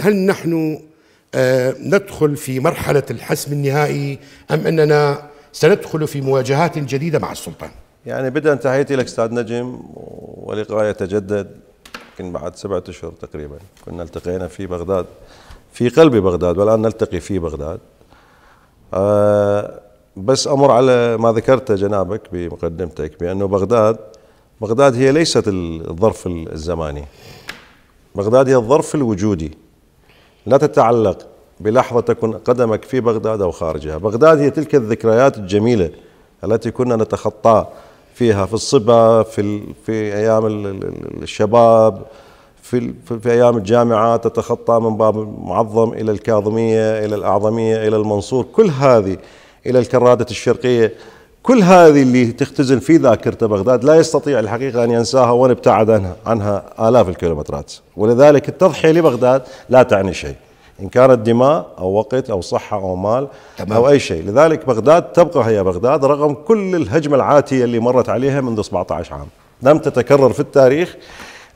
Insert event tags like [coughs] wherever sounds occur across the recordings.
هل نحن آه، ندخل في مرحلة الحسم النهائي أم أننا سندخل في مواجهات جديدة مع السلطان؟ يعني بدأ تحياتي لك أستاذ نجم ولقاء يتجدد يمكن بعد سبعة أشهر تقريبا. كنا التقينا في بغداد في قلب بغداد والآن نلتقي في بغداد. أه بس أمر على ما ذكرته جنابك بمقدمتك بأنه بغداد بغداد هي ليست الظرف الزماني. بغداد هي الظرف الوجودي. لا تتعلق بلحظة تكون قدمك في بغداد أو خارجها. بغداد هي تلك الذكريات الجميلة التي كنا نتخطى فيها في الصبا في, في أيام الشباب في, في أيام الجامعات تتخطى من باب المعظم إلى الكاظمية إلى الأعظمية إلى المنصور. كل هذه إلى الكرادة الشرقية كل هذه اللي تختزن في ذاكرة بغداد لا يستطيع الحقيقة أن ينساها وأن ابتعد عنها, عنها آلاف الكيلومترات. ولذلك التضحية لبغداد لا تعني شيء. إن كانت دماء أو وقت أو صحة أو مال تمام. أو أي شيء. لذلك بغداد تبقى هي بغداد رغم كل الهجمة العاتية اللي مرت عليها منذ 17 عام. لم تتكرر في التاريخ.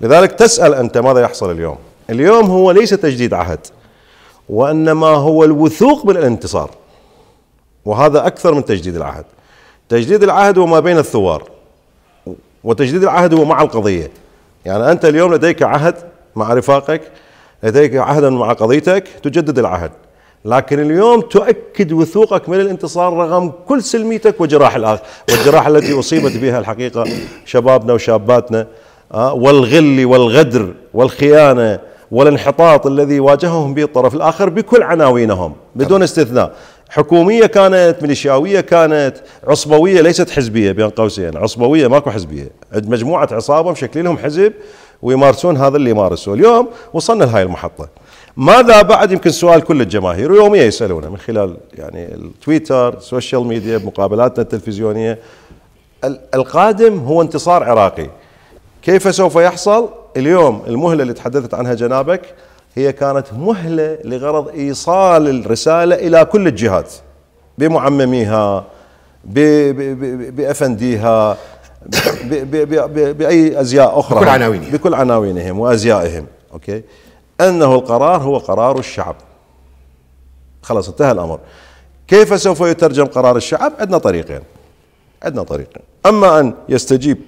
لذلك تسأل أنت ماذا يحصل اليوم؟ اليوم هو ليس تجديد عهد وإنما هو الوثوق بالانتصار وهذا أكثر من تجديد العهد. تجديد العهد هو ما بين الثوار. وتجديد العهد هو مع القضية. يعني أنت اليوم لديك عهد مع رفاقك لديك عهدا مع قضيتك تجدد العهد. لكن اليوم تؤكد وثوقك من الانتصار رغم كل سلميتك وجراح الآخر والجراح التي أصيبت بها الحقيقة شبابنا وشاباتنا آه، والغل والغدر والخيانة والانحطاط الذي واجههم به الطرف الآخر بكل عناوينهم بدون استثناء. حكومية كانت ميليشياوية كانت عصبوية ليست حزبية بين قوسين عصبوية ماكو حزبية. مجموعة عصابه مشكلين لهم حزب ويمارسون هذا اللي يمارسوه اليوم وصلنا لهاي المحطة. ماذا بعد؟ يمكن سؤال كل الجماهير ويوميا يسألونه من خلال يعني التويتر ال social media مقابلاتنا التلفزيونية. القادم هو انتصار عراقي. كيف سوف يحصل؟ اليوم المهلة اللي تحدثت عنها جنابك هي كانت مهلة لغرض إيصال الرسالة إلى كل الجهات بمعمميها بأفنديها بأي أزياء أخرى. بكل عناوينهم بكل عناوينهم وأزيائهم أوكي؟ أنه القرار هو قرار الشعب. خلاص انتهى الأمر. كيف سوف يترجم قرار الشعب؟ عندنا طريقين. عندنا طريقين. أما أن يستجيب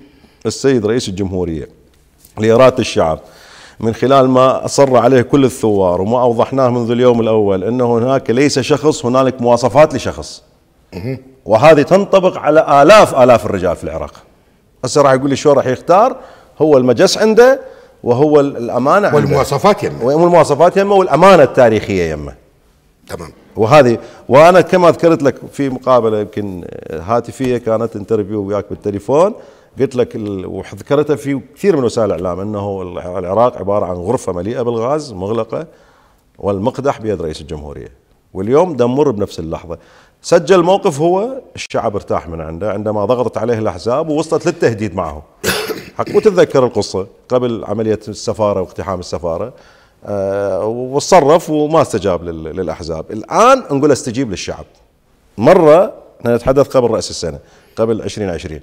السيد رئيس الجمهورية لإرادة الشعب من خلال ما أصر عليه كل الثوار وما أوضحناه منذ اليوم الأول أنه هناك ليس شخص هنالك مواصفات لشخص. وهذه تنطبق على آلاف آلاف الرجال في العراق. هسه راح يقول لي شو راح يختار؟ هو المجس عنده وهو الأمانة عنده. والمواصفات يمه. والمواصفات يمه والأمانة التاريخية يمه. تمام. وهذه وأنا كما ذكرت لك في مقابلة يمكن هاتفية كانت انترفيو وياك بالتليفون قلت لك وذكرتها في كثير من وسائل الإعلام أنه العراق عبارة عن غرفة مليئة بالغاز مغلقة والمقدح بيد رئيس الجمهورية. واليوم دمر بنفس اللحظة. سجل موقف هو الشعب ارتاح من عنده عندما ضغطت عليه الأحزاب ووصلت للتهديد معه. [coughs] حق وتتذكر القصة قبل عملية السفارة واقتحام السفارة. أه وتصرف وما استجاب للأحزاب. الآن نقول استجيب للشعب. مرة نتحدث قبل رأس السنة قبل 2020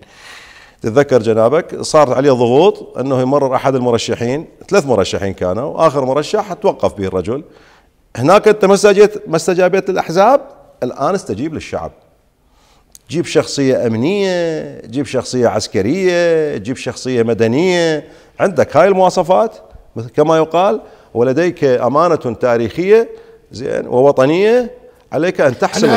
تتذكر جنابك صار عليه ضغوط أنه يمرر أحد المرشحين ثلاث مرشحين كانوا واخر مرشح توقف به الرجل. هناك أنت ما استجابت ما استجابت للأحزاب؟ الآن استجيب للشعب. جيب شخصية أمنية جيب شخصية عسكرية جيب شخصية مدنية. عندك هاي المواصفات؟ كما يقال ولديك أمانة تاريخية زين ووطنية عليك أن تحسن